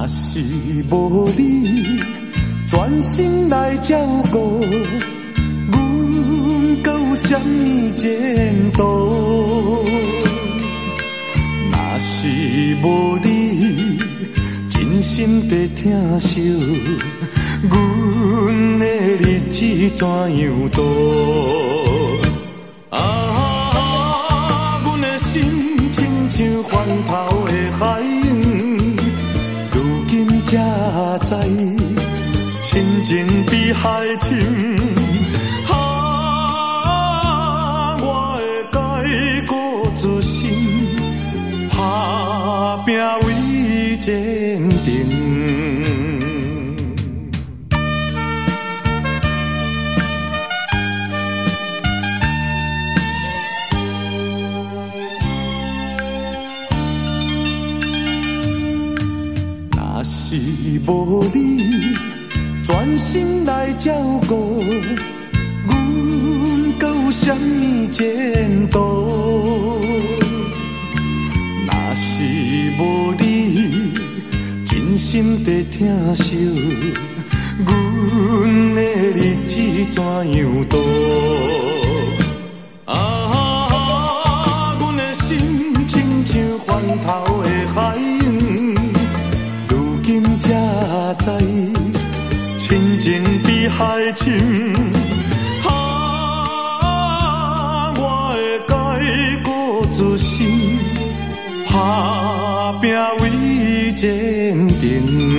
若是无你专心来照顾，阮搁有啥物前途？若是无你真心在疼惜，阮的日子怎样度？啊，阮的心亲像翻头才知亲情比海深。啊，我会改过自新，打拼为前程。若是无你专心来照顾，阮搁有啥物前途？若是无你真心在疼惜，阮的日子怎样度？亲情比海深。啊，我会改过自新，打拼为前程。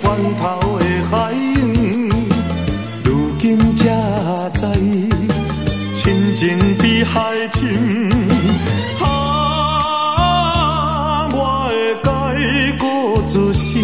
翻头的海洋，如今才知亲情比海深。啊，我会改过自新，